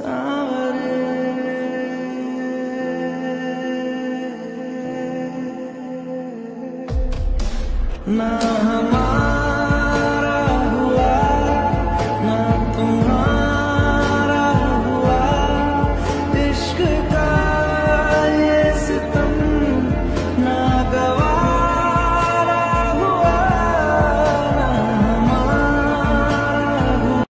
Now I'm on.